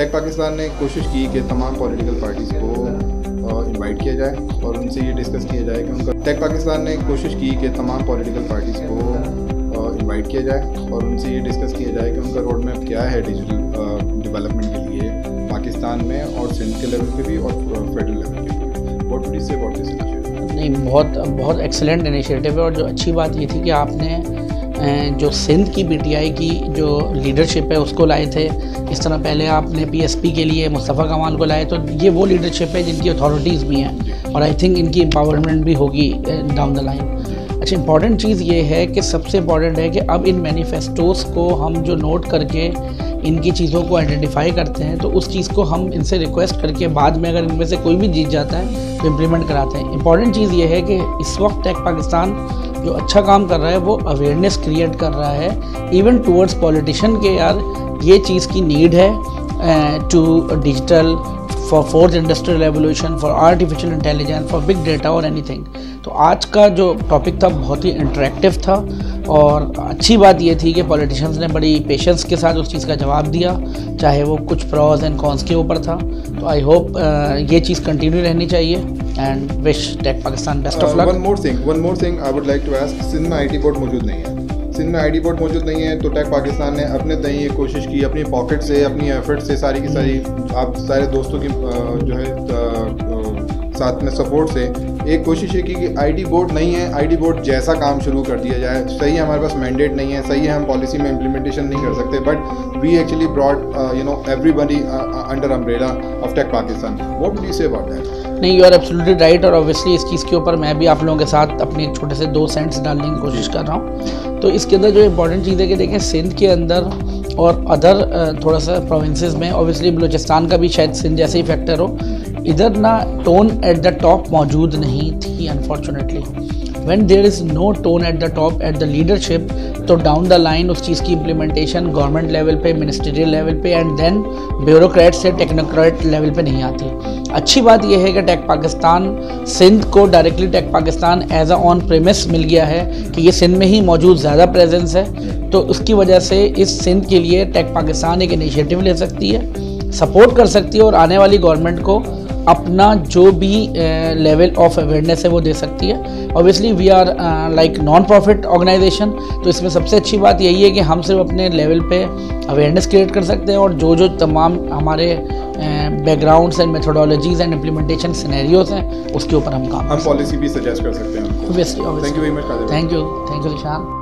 Take Pakistan ने कोशिश की कि तमाम पॉलिटिकल पार्टीज़ को इनवाइट किया जाए और उनसे ये डिस्कस किया जाए कि उनका टेक पाकिस्तान ने कोशिश की कि तमाम पॉलिटिकल पार्टीज़ को इनवाइट किया जाए और उनसे ये डिस्कस किया जाए कि उनका रोड मैप क्या है डिजिटल डेवलपमेंट के लिए पाकिस्तान में और सिंध के लेवल पे भी और फेडरल लेवल पे भी। से नहीं, बहुत बहुत एक्सेलेंट इनिशिएटिव है और जो अच्छी बात ये थी कि आपने जो सिंध की पीटीआई की जो लीडरशिप है, उसको लाए थे। इस तरह पहले आपने पीएसपी के लिए, मुस्तफ़ा कमाल को लाए तो ये वो लीडरशिप है जिनकी अथॉरिटीज़ भी हैं, और आई थिंक इनकी एम्पावरमेंट भी होगी डाउन द लाइन अच्छा इंपॉर्टेंट चीज़ ये है कि सबसे इंपॉर्टेंट है कि अब इन मैनिफेस्टोज़ को हम जो नोट करके इनकी चीज़ों को आइडेंटिफाई करते हैं तो उस चीज़ को हम इनसे रिक्वेस्ट करके बाद में अगर इनमें से कोई भी जीत जाता है तो इम्प्लीमेंट कराते हैं। इंपॉर्टेंट चीज़ ये है कि इस वक्त टेक पाकिस्तान जो अच्छा काम कर रहा है, वो अवेयरनेस क्रिएट कर रहा है। इवन टूवर्ड्स पॉलिटिशन के यार, ये चीज़ की नीड है to digital for fourth industrial revolution for artificial intelligence for big data और एनीथिंग तो आज का जो टॉपिक था बहुत ही इंटरेक्टिव था और अच्छी बात ये थी कि पॉलिटिशियंस ने बड़ी पेशेंस के साथ उस चीज़ का जवाब दिया चाहे वो कुछ प्रॉज एंड कॉन्स के ऊपर था। तो आई होप uh, ये चीज़ कंटिन्यू रहनी चाहिए and wish Tech Pakistan best of luck one more thing one more thing I would like to ask Sindh में आईटी बोर्ड मौजूद नहीं है सिंध में आईटी बोर्ड मौजूद नहीं है तो टैक पाकिस्तान ने अपने तय ये कोशिश की, अपनी पॉकेट से, अपनी एफर्ट से सारी की सारी, आप सारे दोस्तों की जो है साथ में सपोर्ट से। एक कोशिश है कि आईडी बोर्ड नहीं है आईडी बोर्ड जैसा काम शुरू कर दिया जाए। सही है हमारे पास मैंडेट नहीं है सही है हम पॉलिसी में इम्प्लीमेंटेशन नहीं कर सकते but we actually broad you know everybody under umbrella of Tech Pakistan what do say about that नहीं यू आर एब्सोल्युटली राइट और ऑब्वियसली इस चीज़ के ऊपर मैं भी आप लोगों के साथ अपने एक छोटे से दो सेंट्स डालने की कोशिश कर रहा हूँ। तो इसके अंदर जो इम्पोर्टेंट चीज़ है कि देखें सिंध के अंदर और अदर थोड़ा सा प्रोविंसेस में ऑब्वियसली बलूचिस्तान का भी शायद सिंध जैसे ही फैक्टर हो इधर ना टोन एट द टॉप मौजूद नहीं थी unfortunately when there is no tone at the top at the leadership तो डाउन द लाइन उस चीज़ की इम्प्लीमेंटेशन गवर्नमेंट लेवल पे मिनिस्ट्रियल लेवल पे एंड देन ब्यूरोक्रेट से टेक्नोक्रेट लेवल पे नहीं आती. अच्छी बात यह है कि टेक पाकिस्तान सिंध को directly Tech Pakistan as a on premise मिल गया है कि ये सिंध में ही मौजूद ज़्यादा प्रेजेंस है. तो उसकी वजह से इस सिंध के लिए टेक पाकिस्तान एक इनिशिएटिव ले सकती है सपोर्ट कर सकती है और आने वाली गवर्नमेंट को अपना जो भी लेवल ऑफ़ अवेयरनेस है वो दे सकती है। Obviously we are like non profit organization तो इसमें सबसे अच्छी बात यही है कि हम सिर्फ़ अपने लेवल पे अवेयरनेस क्रिएट कर सकते हैं और जो जो तमाम हमारे backgrounds and methodologies and implementation scenarios हैं उसके ऊपर हम काम हम पॉलिसी भी सजेस्ट कर सकते हैं thank you thank you thank you निशान